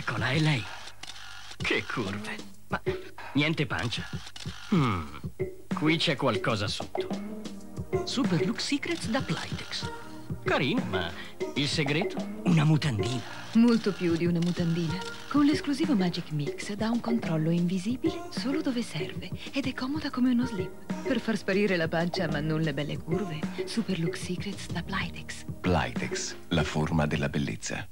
Eccola, è lei. Che curve. Ma niente pancia. Hmm, qui c'è qualcosa sotto. Super Look Secrets da Plytex. Carino, ma il segreto? Una mutandina. Molto più di una mutandina. Con l'esclusivo Magic Mix dà un controllo invisibile solo dove serve ed è comoda come uno slip. Per far sparire la pancia ma non le belle curve, Super Look Secrets da Plytex. Plytex, la forma della bellezza.